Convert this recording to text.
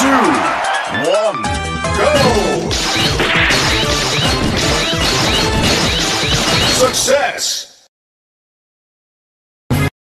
two, one, go! Success!